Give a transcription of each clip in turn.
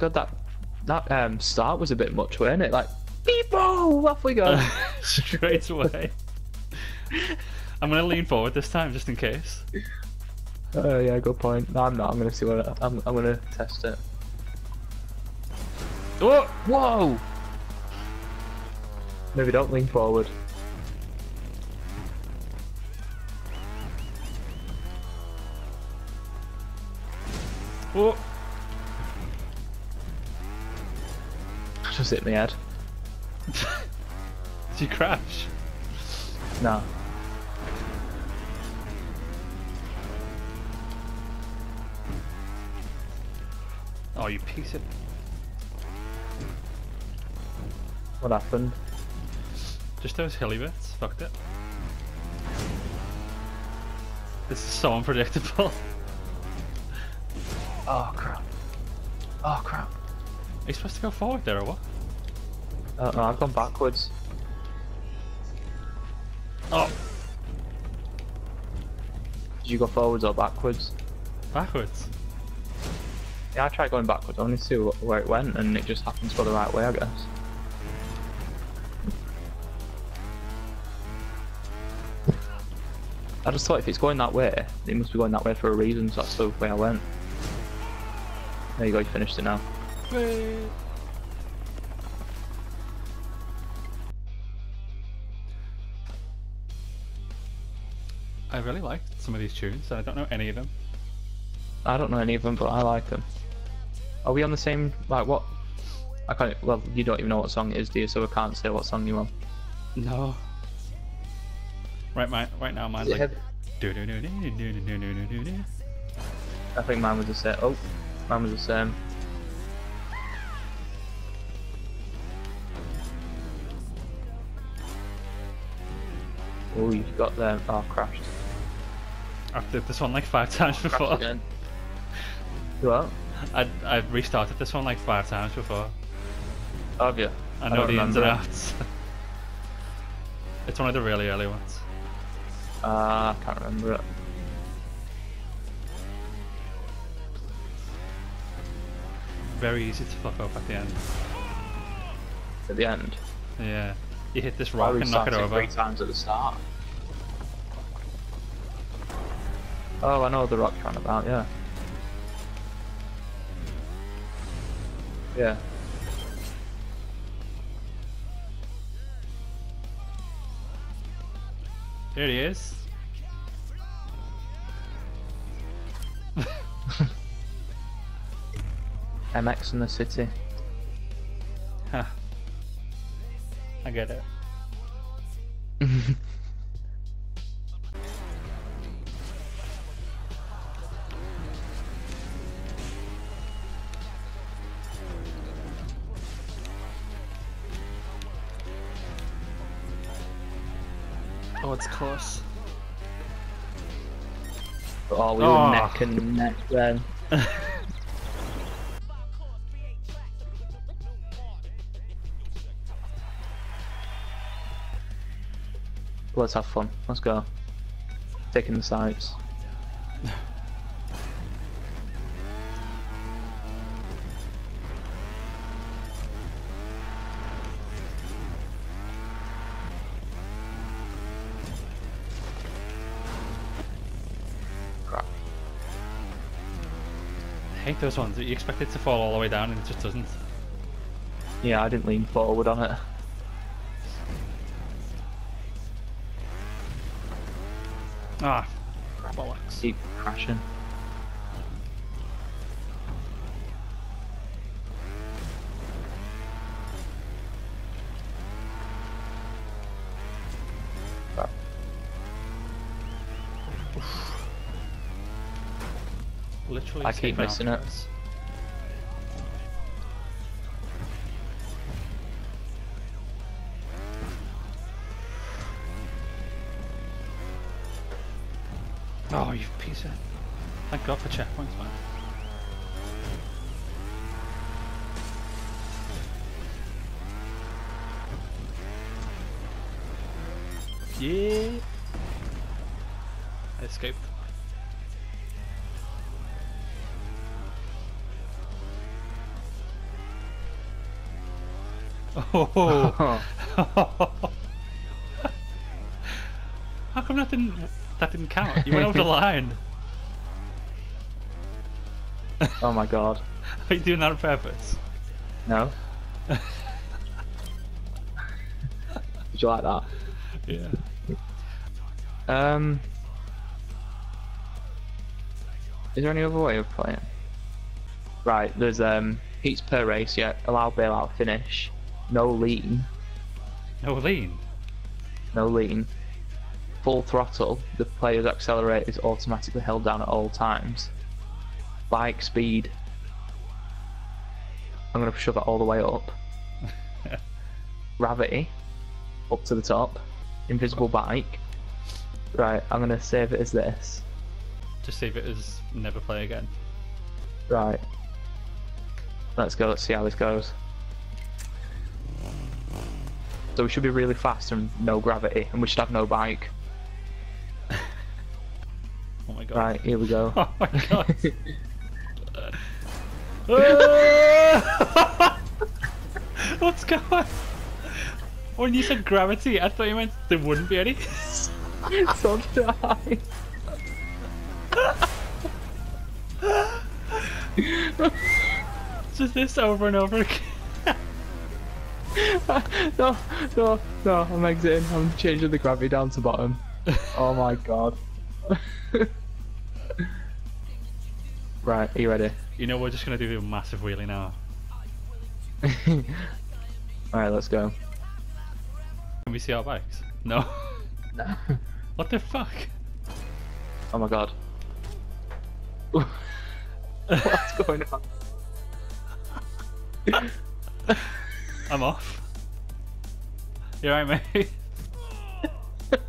God, that that um start was a bit much, wasn't it? Like, people, off we go. Straight away. I'm gonna lean forward this time just in case. Oh yeah, good point. No, I'm not. I'm gonna see what I, I'm. I'm gonna test it. Oh! Whoa! Maybe don't lean forward. Oh! Just hit my head. Did you crash? No. Oh, you piece of. What happened? Just those hilly bits. Fucked it. This is so unpredictable. Oh crap. Oh crap. Are you supposed to go forward there or what? Oh I've gone backwards. Oh! Did you go forwards or backwards? Backwards. Yeah, I tried going backwards. I wanted to see where it went, and it just happened to go the right way, I guess. I just thought if it's going that way, it must be going that way for a reason, so that's the way I went. There you go, you finished it now. I really like some of these tunes. and I don't know any of them. I don't know any of them, but I like them. Are we on the same, like, what? I can't, well, you don't even know what song it is, do you? So I can't say what song you're on. No. Right, my, right now mine's like. heavy? do-do-do-do-do-do-do-do-do. I think mine was the same. Oh, mine was the same. Oh, you've got them. Oh, crashed. I've did this one like five times Crashed before. again. What? I I restarted this one like five times before. Have you? I know don't the ins and outs. it's one of the really early ones. Uh, I can't remember it. Very easy to fuck up at the end. At the end. Yeah. You hit this rock and knock it restarted over. three times at the start. Oh, I know the rock you're on about, yeah. Yeah. There he is. MX in the city. Huh. I get it. Oh, it's. Oh, we Oh. Ah. were neck and neck then. Let's have fun. Let's go. Taking the sights. hate those ones you expect it to fall all the way down and it just doesn't. Yeah, I didn't lean forward on it. Ah, bollocks. Keep crashing. Literally. I keep taking missing it. Oh, you piece of. Thank God for checkpoints, man. Yeah. I escaped. Oh. How come that didn't that didn't count? You went over the line. oh my god. Are you doing that on purpose? No? Did you like that? Yeah. Um. Is there any other way of playing? Right, there's um heats per race, yeah, allow bailout finish, no lean, No lean. no lean, full throttle, the player's accelerator is automatically held down at all times. Bike speed. I'm gonna shove it all the way up. Gravity, up to the top. Invisible bike. Right, I'm gonna save it as this. Just save it as never play again. Right. Let's go, let's see how this goes. So we should be really fast and no gravity, and we should have no bike. Oh my god. Right, here we go. Oh my god. What's going on? When you said gravity, I thought you meant there wouldn't be any. so did I. Just this over and over again. No, no, no, I'm exiting. I'm changing the gravity down to bottom. Oh my god. right, are you ready? You know, we're just gonna do a massive wheelie now. Alright, let's go. Can we see our bikes? No. No. What the fuck? Oh my god. What's going on? I'm off. You're right, mate?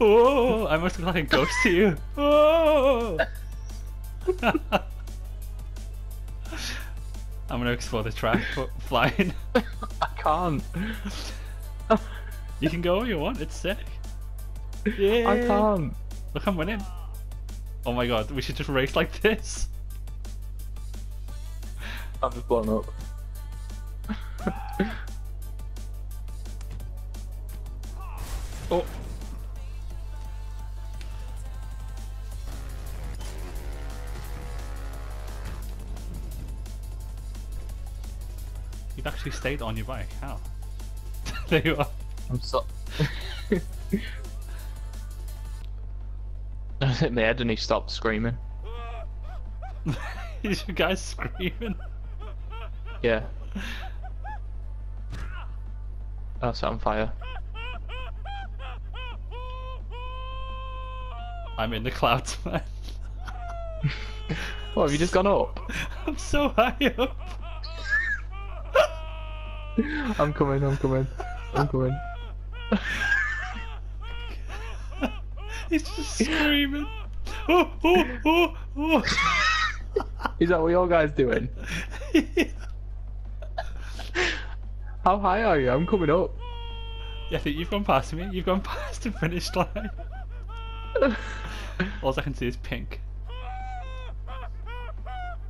oh, I must look like a ghost to you. Oh. I'm gonna explore the track flying. I can't. You can go if you want, it's sick. Yeah. I can't. Look, I'm winning. Oh my god, we should just race like this. I'm just blown up. Oh. You've actually stayed on your bike. How? there you are. I'm so. I hit my head and he stopped screaming. Is you guys screaming? Yeah. Oh, That's on fire. I'm in the clouds, man. What, have you just gone up? I'm so high up. I'm coming, I'm coming. I'm coming. He's just screaming. Oh, oh, oh, oh. Is that what your guys doing? How high are you? I'm coming up. yeah, I think you've gone past me. You've gone past the finish line. All I can see is pink.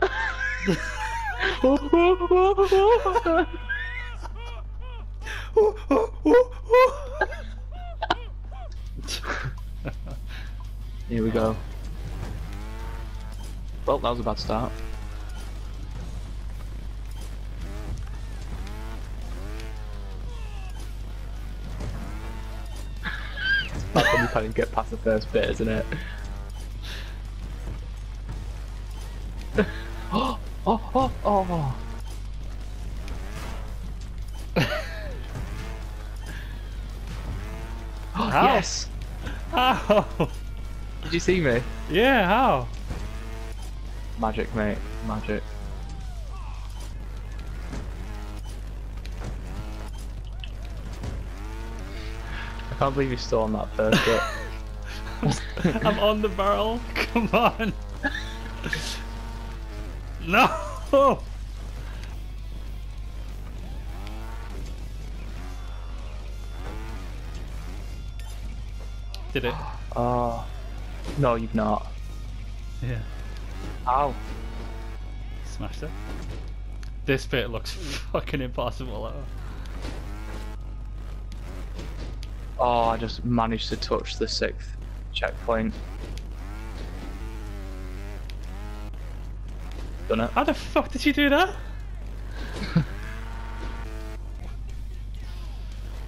Here we go. Well, that was a bad start. That's when you can't even get past the first bit, isn't it? oh, oh, oh, oh. oh. How? yes! How? Did you see me? Yeah, how? Magic, mate. Magic. Can't believe you're still on that first bit. I'm on the barrel. Come on. No. Did it? Oh. No, you've not. Yeah. Ow. Smashed it. This bit looks fucking impossible. though. Oh, I just managed to touch the sixth checkpoint. Done it. How the fuck did you do that?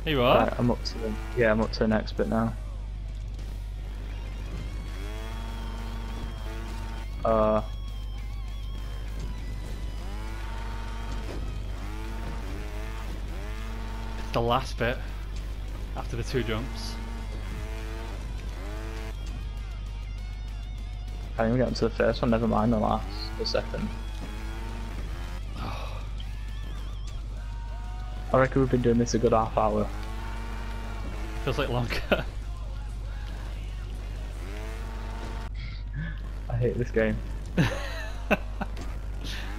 Here you are. Right, I'm up to the yeah, I'm up to the next bit now. Uh, The last bit after the two jumps. can't even get into the first one. Never mind the last, the second. I reckon we've been doing this a good half hour. Feels like longer. I hate this game.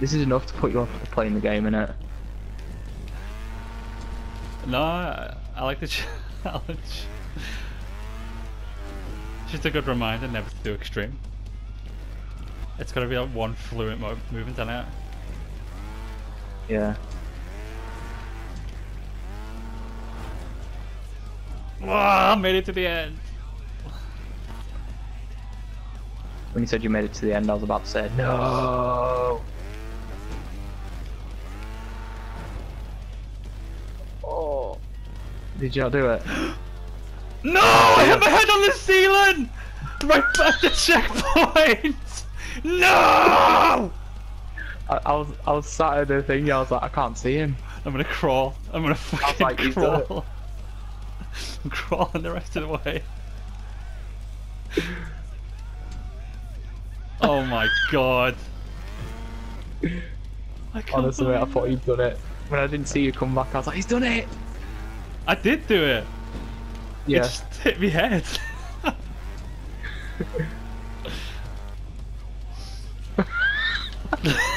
This is enough to put you off playing the game, innit? no, I, I like the challenge. Just a good reminder never to do extreme. It's gotta be like one fluent mo- movement on it. Yeah. Wow, I made it to the end. When you said you made it to the end, I was about to say no. Did you not do it? No! I hit my head on the ceiling! Right at the checkpoint! No! I, I was I was sat at the thing. I was like, I can't see him. I'm gonna crawl. I'm gonna fucking like, he's done it. crawl. I'm crawling the rest of the way. oh my god. I can't Honestly, I thought you'd done it. When I didn't see you come back, I was like, he's done it. I did do it. It just hit me head.